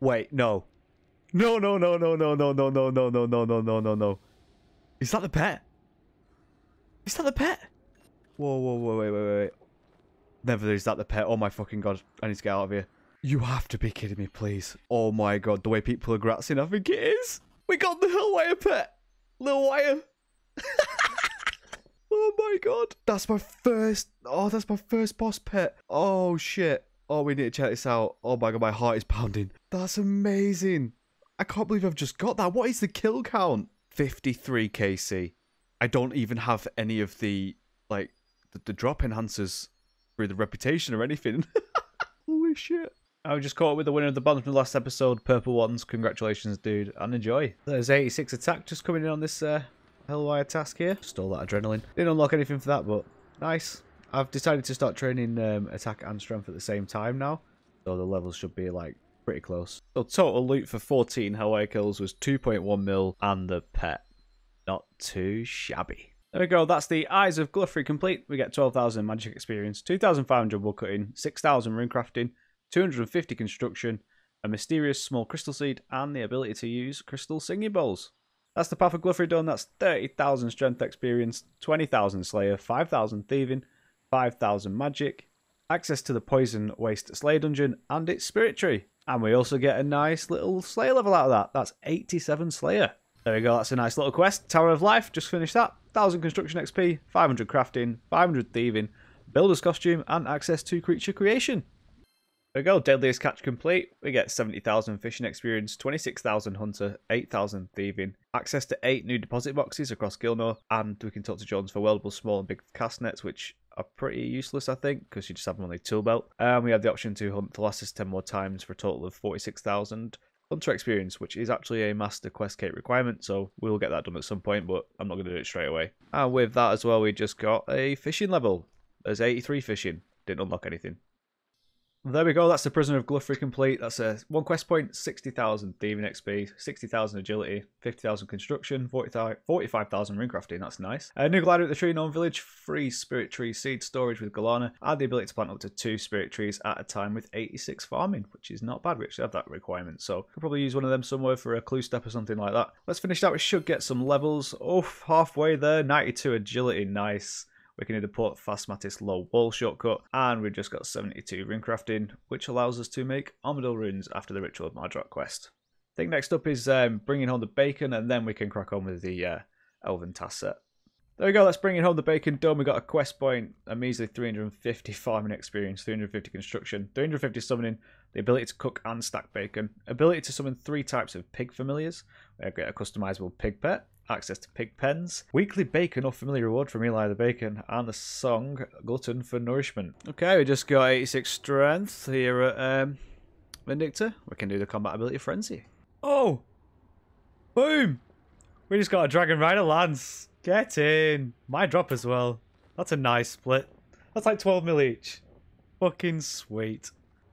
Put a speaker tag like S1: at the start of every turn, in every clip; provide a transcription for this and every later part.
S1: Wait, no. No, no, no, no, no, no, no, no, no, no, no, no, no, no, no. Is that the pet? Is that the pet? Whoa, whoa, whoa, wait, wait, wait, wait. Never is that the pet. Oh my fucking god. I need to get out of here. You have to be kidding me, please. Oh my god, the way people are gratzing, I think it is. We got the Helwyr pet. Lil Wire. oh my god. That's my first. Oh, that's my first boss pet. Oh shit. Oh, we need to check this out. Oh my god, my heart is pounding. That's amazing. I can't believe I've just got that. What is the kill count? 53 KC. I don't even have any of the, like, the, the drop enhancers through the reputation or anything. Holy shit. I just caught up with the winner of the bottom from the last episode, Purple Ones. Congratulations, dude, and enjoy. There's 86 attack just coming in on this uh, Helwyr task here. Stole that adrenaline. Didn't unlock anything for that, but nice. I've decided to start training um, attack and strength at the same time now, so the levels should be like pretty close. So total loot for 14 Helwyr kills was 2.1 mil and the pet. Not too shabby. There we go, that's the Eyes of Glouphrie complete. We get 12,000 magic experience, 2,500 woodcutting, 6,000 runecrafting, 250 construction, a mysterious small crystal seed, and the ability to use crystal singing bowls. That's the Path of Glouphrie done. That's 30,000 strength experience, 20,000 slayer, 5,000 thieving, 5,000 magic, access to the poison waste slayer dungeon, and its spirit tree. And we also get a nice little slayer level out of that. That's 87 slayer. There we go, that's a nice little quest. Tower of Life, just finished that. 1000 construction XP, 500 crafting, 500 thieving, builder's costume, and access to creature creation. There we go, Deadliest Catch complete. We get 70,000 fishing experience, 26,000 hunter, 8,000 thieving, access to 8 new deposit boxes across Gielinor, and we can talk to Jones for weldable small and big cast nets, which are pretty useless, I think, because you just have them on the tool belt. And we have the option to hunt Thalassus 10 more times for a total of 46,000 hunter experience, which is actually a master quest cake requirement, so we'll get that done at some point, but I'm not going to do it straight away. And with that as well, we just got a fishing level. There's 83 fishing. Didn't unlock anything. There we go, that's the Prisoner of Glouphrie complete. That's a one quest point, 60,000 thieving XP, 60,000 agility, 50,000 construction, 45,000 runecrafting, that's nice. A new glider at the Tree Gnome Village, free spirit tree seed storage with Galana, and the ability to plant up to two spirit trees at a time with 86 farming, which is not bad. We actually have that requirement, so could probably use one of them somewhere for a clue step or something like that. Let's finish that, we should get some levels. Oh, halfway there, 92 agility, nice. We can either put Phasmatis low wall shortcut, and we've just got 72 runecrafting, which allows us to make Armadyl runes after the Ritual of Mardrok quest. I think next up is um, bringing home the bacon, and then we can crack on with the uh, Elven task set. There we go, let's bring in home the bacon done. We got a quest point, a measly 350 farming experience, 350 construction, 350 summoning, the ability to cook and stack bacon, ability to summon three types of pig familiars, get a customizable pig pet, access to pig pens, weekly bacon or familiar reward from Eli the Bacon, and the song Glutton for Nourishment. Okay, we just got 86 strength here at um, Vindicta. We can do the combat ability Frenzy. Oh! Boom! We just got a Dragon Rider Lance. Get in. My drop as well. That's a nice split. That's like 12 mil each. Fucking sweet.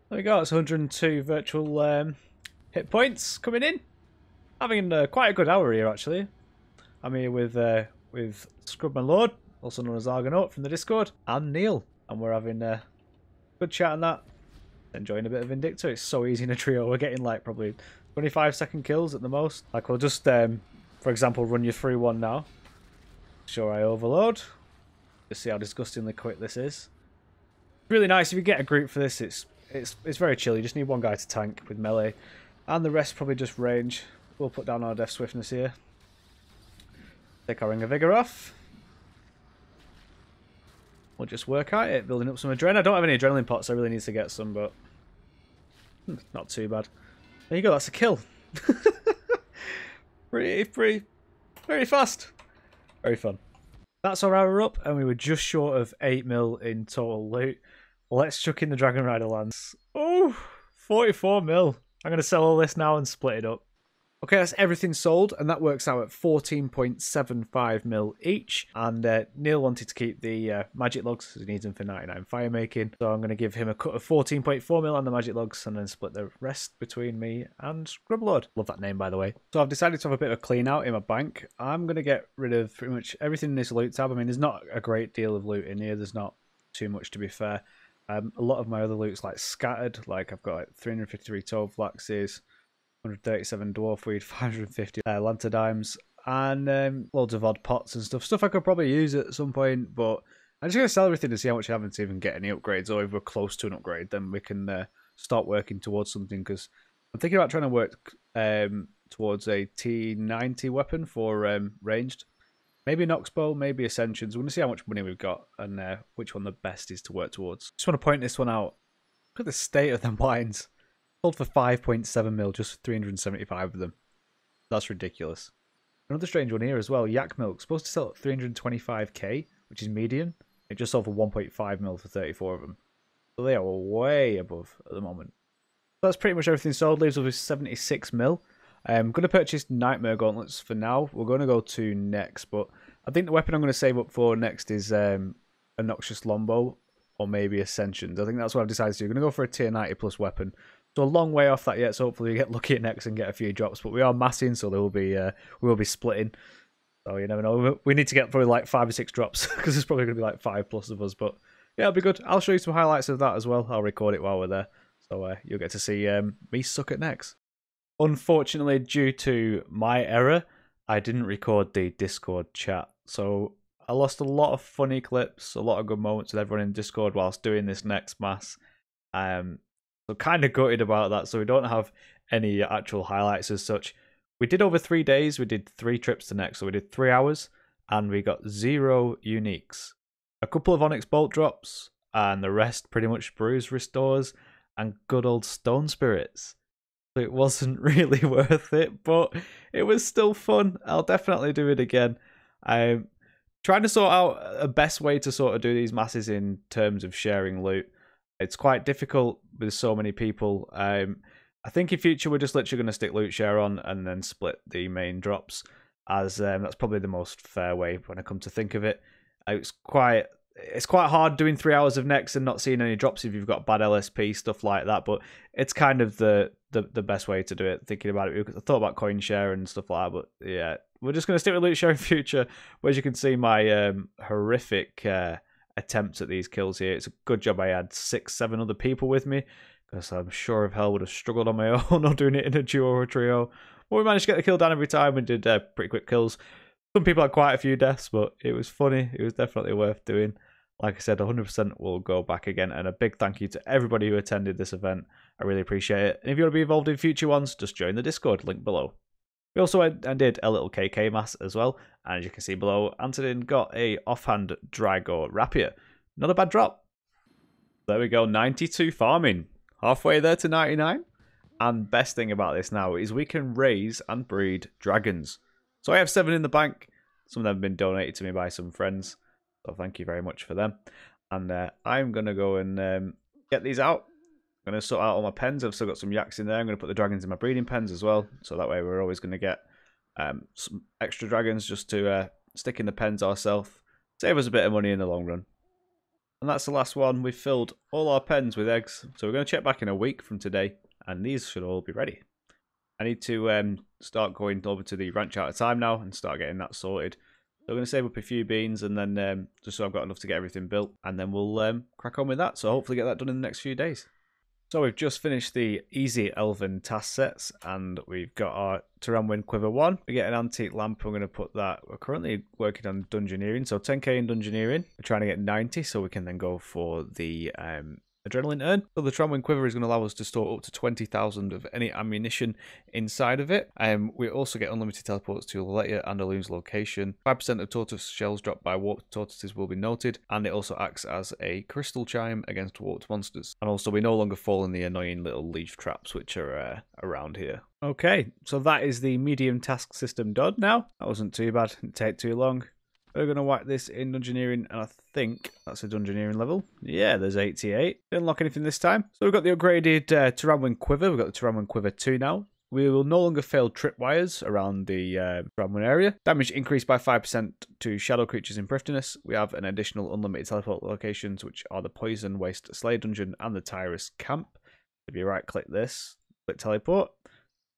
S1: There we go. It's 102 virtual um, hit points coming in. Having uh, quite a good hour here, actually. I'm here with uh, with Scrub my Lord, also known as Argonaut from the Discord, and Neil. And we're having a good chat on that. Enjoying a bit of Vindicta. It's so easy in a trio. We're getting like probably 25 second kills at the most. Like we'll just, um, for example, run you through one now. Sure, I overload. Just see how disgustingly quick this is. Really nice. If you get a group for this, it's it's it's very chill. You just need one guy to tank with melee, and the rest probably just range. We'll put down our death swiftness here. Take our ring of vigor off. We'll just work at it, building up some adrenaline. I don't have any adrenaline pots. I really need to get some, but hmm, not too bad. There you go. That's a kill. pretty, pretty, very fast. Very fun. That's our hour up, and we were just short of 8 mil in total loot. Let's chuck in the Dragon Rider Lance. Oh, 44 mil. I'm going to sell all this now and split it up. Okay, that's everything sold, and that works out at 14.75 mil each. And uh, Neil wanted to keep the uh, magic logs, because he needs them for 99 fire making. So I'm going to give him a cut of 14.4 mil on the magic logs, and then split the rest between me and Scrublord. Love that name, by the way. So I've decided to have a bit of a clean out in my bank. I'm going to get rid of pretty much everything in this loot tab. I mean, there's not a great deal of loot in here. There's not too much, to be fair. Um, a lot of my other loot's like scattered. Like I've got like 353 toadflaxes, 137 dwarf weed, 550 uh, lantadymes, and um, loads of odd pots and stuff. Stuff I could probably use at some point, but I'm just going to sell everything to see how much I haven't to even get any upgrades, or if we're close to an upgrade, then we can uh, start working towards something, because I'm thinking about trying to work um, towards a T90 weapon for um, ranged. Maybe an Oxbow, maybe Ascensions. We're going to see how much money we've got and uh, which one the best is to work towards. Just want to point this one out. Look at the state of them wines. Sold for 5.7 mil, just 375 of them. That's ridiculous. Another strange one here as well. Yak Milk, supposed to sell at 325k, which is median. It just sold for 1.5 mil for 34 of them. So they are way above at the moment. That's pretty much everything sold. Leaves us with 76 mil. I'm going to purchase Nightmare Gauntlets for now. We're going to go to Nex, but I think the weapon I'm going to save up for next is um, a Noxious Longbow or maybe Ascensions. I think that's what I've decided to do. I'm going to go for a tier 90 plus weapon. So a long way off that yet, so hopefully we get lucky at Nex and get a few drops. But we are massing, so there will be uh, we will be splitting. So you never know. We need to get probably like five or six drops because there's probably going to be like five plus of us. But yeah, it'll be good. I'll show you some highlights of that as well. I'll record it while we're there, so uh, you'll get to see um, me suck at Nex. Unfortunately, due to my error, I didn't record the Discord chat. So I lost a lot of funny clips, a lot of good moments with everyone in Discord whilst doing this Nex mass. Um, so kind of gutted about that. So we don't have any actual highlights as such. We did over three days. We did three trips to Nex. So we did three hours and we got zero uniques. A couple of Onyx Bolt drops and the rest pretty much bruise restores and good old Stone Spirits it wasn't really worth it, but it was still fun. I'll definitely do it again. I'm trying to sort out a best way to sort of do these masses in terms of sharing loot. It's quite difficult with so many people. Um, I think in future we're just literally going to stick loot share on and then split the main drops, as um, that's probably the most fair way when I come to think of it. It's quite it's quite hard doing three hours of Nex and not seeing any drops if you've got bad LSP stuff like that. But it's kind of the the, the best way to do it. Thinking about it, because I thought about coin share and stuff like that. But yeah, we're just gonna stick with loot share in future. Where you can see my um, horrific uh, attempts at these kills here. It's a good job I had six, seven other people with me, because I'm sure of hell would have struggled on my own or doing it in a duo or a trio. But we managed to get the kill down every time and did uh, pretty quick kills. Some people had quite a few deaths, but it was funny. It was definitely worth doing. Like I said, 100% will go back again. And a big thank you to everybody who attended this event. I really appreciate it. And if you want to be involved in future ones, just join the Discord, link below. We also went and did a little KK mass as well. And as you can see below, Antonin got a offhand Drygore Rapier. Not a bad drop. There we go, 92 farming. Halfway there to 99. And best thing about this now is we can raise and breed dragons. So I have seven in the bank. Some of them have been donated to me by some friends. So thank you very much for them. And uh, I'm going to go and um, get these out. I'm going to sort out all my pens. I've still got some yaks in there. I'm going to put the dragons in my breeding pens as well. So that way we're always going to get um, some extra dragons just to uh, stick in the pens ourselves. Save us a bit of money in the long run. And that's the last one. We've filled all our pens with eggs. So we're going to check back in a week from today. And these should all be ready. I need to um, start going over to the ranch out of time now and start getting that sorted. So I'm going to save up a few beans and then um, just so I've got enough to get everything built. And then we'll um, crack on with that. So hopefully get that done in the next few days. So we've just finished the easy elven task sets and we've got our Tirannwn Quiver 1. We get an antique lamp, we're going to put that. We're currently working on dungeoneering, so 10k in dungeoneering. We're trying to get 90 so we can then go for the um, adrenaline urn. So the Tirannwn Quiver is going to allow us to store up to 20,000 of any ammunition inside of it. Um, we also get unlimited teleports to Lletya and Elun's location. 5% of tortoise shells dropped by warped tortoises will be noted, and it also acts as a crystal chime against warped monsters. And also we no longer fall in the annoying little leaf traps which are uh, around here. Okay, so that is the medium task system done now. That wasn't too bad, didn't take too long. We're going to whack this in Dungeoneering, and I think that's a Dungeoneering level. Yeah, there's 88. Didn't unlock anything this time. So we've got the upgraded uh, Tirannwn Quiver. We've got the Tirannwn Quiver 2 now. We will no longer fail tripwires around the uh, Tirannwn area. Damage increased by 5% to shadow creatures in Prifddinas. We have an additional unlimited teleport locations, which are the Poison Waste Slayer Dungeon and the Tyras Camp. If you right click this, click teleport,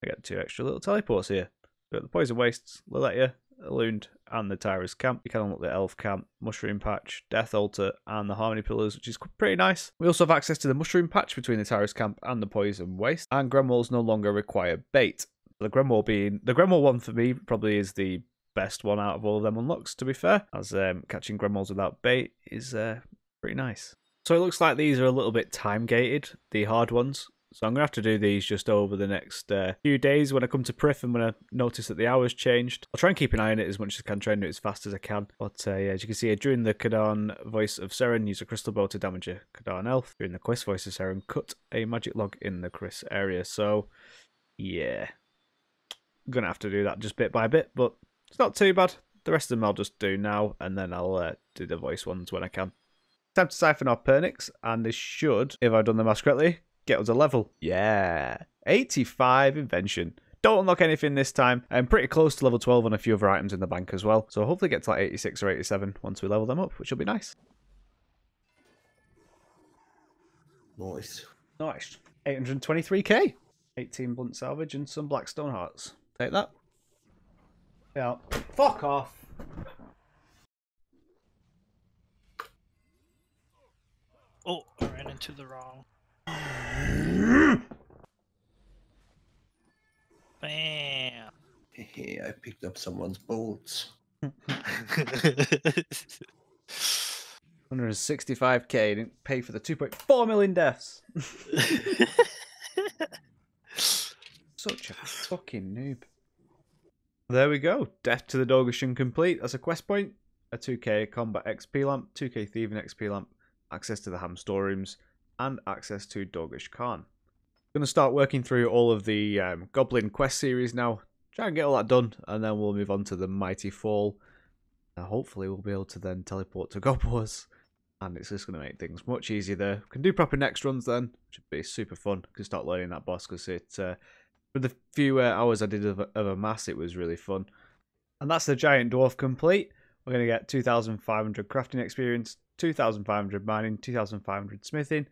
S1: I get two extra little teleports here. Got the Poison Wastes, Lletya, Elune, and the Tyras camp. You can unlock the Elf camp, Mushroom Patch, Death Altar, and the Harmony Pillars, which is pretty nice. We also have access to the Mushroom Patch between the Tyras camp and the Poison Waste, and Grenwalls no longer require bait. The Grenwall being the Grenwall one for me probably is the best one out of all of them unlocks. To be fair, as um, catching Grenwalls without bait is uh, pretty nice. So it looks like these are a little bit time gated, the hard ones. So I'm going to have to do these just over the next uh, few days when I come to Prif and when I notice that the hours changed. I'll try and keep an eye on it as much as I can, try and do it as fast as I can. But uh, yeah, as you can see during the Cadarn voice of Seren, use a crystal bow to damage a Cadarn elf. During the Quest voice of Seren, cut a magic log in the Crwys area. So yeah, I'm going to have to do that just bit by bit, but it's not too bad. The rest of them I'll just do now, and then I'll uh, do the voice ones when I can. Time to siphon our Pernix, and this should, if I've done the math correctly, get us a level. Yeah, 85 invention. Don't unlock anything this time. I'm pretty close to level 12 on a few other items in the bank as well. So hopefully get to like 86 or 87 once we level them up, which will be nice.
S2: Nice.
S1: Nice. 823k. 18 blunt salvage and some blackstone hearts. Take that. Yeah. Fuck off.
S3: Oh, I ran into the wrong. Bam.
S2: Hey, I picked up someone's bolts.
S1: 165k didn't pay for the 2.4 million deaths. Such a fucking noob. There we go. Death to the Dorgeshuun complete. That's a quest point, a 2k combat XP lamp, 2k thieving XP lamp, access to the ham storerooms, and access to Dorgesh-Kaan. Going to start working through all of the um, Goblin quest series now. Try and get all that done, and then we'll move on to the Mighty Fall. Now, hopefully, we'll be able to then teleport to God and it's just going to make things much easier there. Can do proper Nex runs then, which would be super fun. Can start learning that boss because it, uh, for the few uh, hours I did of, of a mass, it was really fun. And that's the Giant Dwarf complete. We're going to get 2,500 crafting experience, 2,500 mining, 2,500 smithing,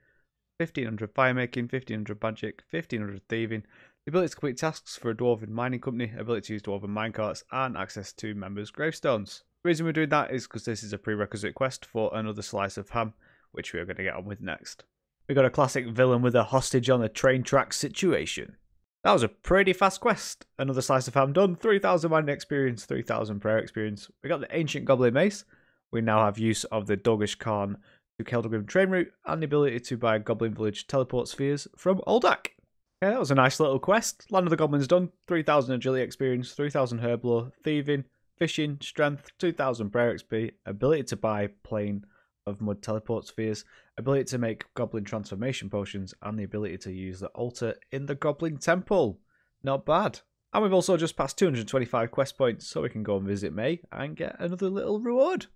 S1: 1500 firemaking, 1500 magic, 1500 thieving, the ability to complete tasks for a dwarven mining company, ability to use dwarven minecarts, and access to members' gravestones. The reason we're doing that is because this is a prerequisite quest for another slice of ham, which we are going to get on with next. We got a classic villain with a hostage on the train track situation. That was a pretty fast quest. Another slice of ham done, 3000 mining experience, 3000 prayer experience. We got the ancient goblin mace. We now have use of the Dorgesh-Kaan to Keldagrim train route and the ability to buy Goblin Village teleport spheres from Oldak. Yeah, that was a nice little quest. Land of the Goblins done. 3000 agility experience, 3000 herblore, thieving, fishing, strength, 2000 prayer XP, ability to buy plane of mud teleport spheres, ability to make goblin transformation potions, and the ability to use the altar in the Goblin Temple. Not bad. And we've also just passed 225 quest points, so we can go and visit May and get another little reward.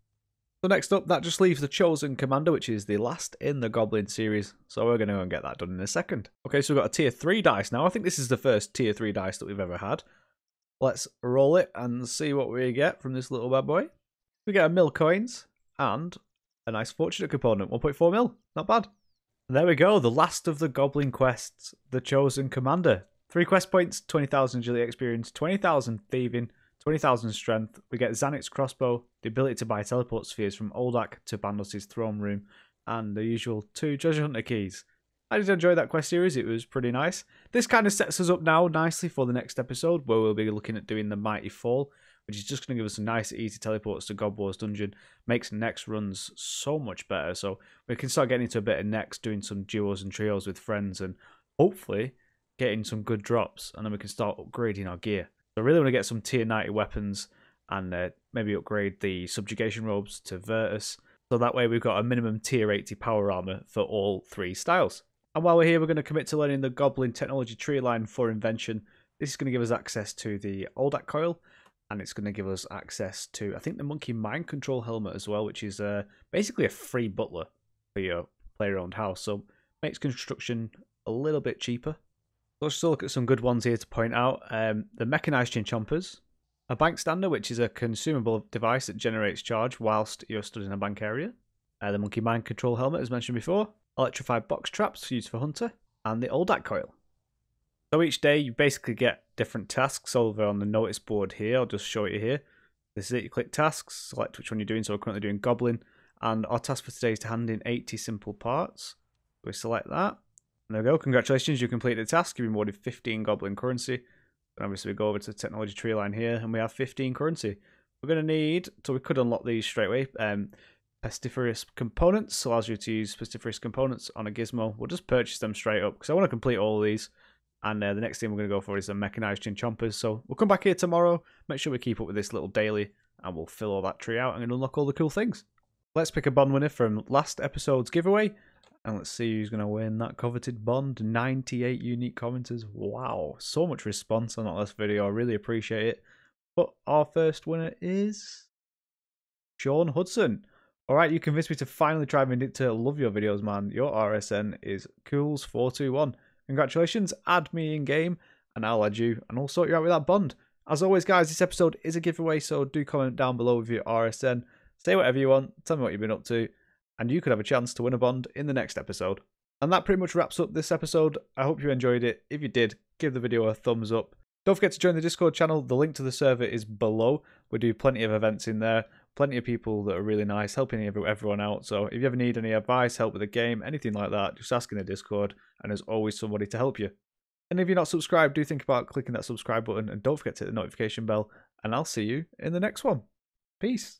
S1: So next up, that just leaves the Chosen Commander, which is the last in the Goblin series. So we're going to go and get that done in a second. Okay, so we've got a tier 3 dice now. I think this is the first tier 3 dice that we've ever had. Let's roll it and see what we get from this little bad boy. We get a mil coins and a nice fortunate component, 1.4 mil. Not bad. And there we go, the last of the Goblin quests, the Chosen Commander. Three quest points, 20,000 agility experience, 20,000 thieving, 20,000 strength. We get Zanik's crossbow, the ability to buy teleport spheres from Oldak to Bandos' throne room, and the usual two treasure hunter keys. I did enjoy that quest series, it was pretty nice. This kind of sets us up now nicely for the next episode, where we'll be looking at doing the Mighty Fall, which is just going to give us nice, easy teleports to God Wars Dungeon. Makes Nex runs so much better, so we can start getting into a bit of Nex, doing some duos and trios with friends, and hopefully getting some good drops, and then we can start upgrading our gear. I really want to get some tier 90 weapons and uh, maybe upgrade the subjugation robes to Virtus. So that way we've got a minimum tier 80 power armor for all three styles. And while we're here, we're going to commit to learning the Goblin Technology Tree line for Invention. This is going to give us access to the Oldak Coil, and it's going to give us access to, I think, the Monkey Mind Control Helmet as well, which is uh, basically a free butler for your player-owned house. So makes construction a little bit cheaper. Let's just look at some good ones here to point out. Um, the Mechanized Chinchompas, a bank stander, which is a consumable device that generates charge whilst you're stood in a bank area. Uh, the Monkey Mind Control Helmet, as mentioned before. Electrified box traps used for Hunter. And the Oldak Coil. So each day you basically get different tasks over on the notice board here. I'll just show you here. This is it. You click tasks, select which one you're doing. So we're currently doing Goblin. And our task for today is to hand in 80 simple parts. We select that. And there we go. Congratulations, you completed the task. You've been awarded 15 Goblin currency. And obviously we go over to the technology tree line here and we have 15 currency. We're going to need, so we could unlock these straight away. Um, pestiferous components allows you to use pestiferous components on a gizmo. We'll just purchase them straight up because I want to complete all these. And uh, the next thing we're going to go for is the mechanized chin chompers. So we'll come back here tomorrow, make sure we keep up with this little daily, and we'll fill all that tree out and unlock all the cool things. Let's pick a bond winner from last episode's giveaway. And let's see who's going to win that coveted bond. 98 unique commenters. Wow, so much response on that last video. I really appreciate it. But our first winner is Sean Hudson. All right, you convinced me to finally try Vindicta. Love your videos, man. Your RSN is Cools421. Congratulations. Add me in game, and I'll add you, and I'll sort you out with that bond. As always, guys, this episode is a giveaway, so do comment down below with your RSN. Say whatever you want. Tell me what you've been up to, and you could have a chance to win a bond in the next episode. And that pretty much wraps up this episode. I hope you enjoyed it. If you did, give the video a thumbs up. Don't forget to join the Discord channel. The link to the server is below. We do plenty of events in there, plenty of people that are really nice, helping everyone out. So if you ever need any advice, help with the game, anything like that, just ask in the Discord, and there's always somebody to help you. And if you're not subscribed, do think about clicking that subscribe button, and don't forget to hit the notification bell. And I'll see you in the next one. Peace.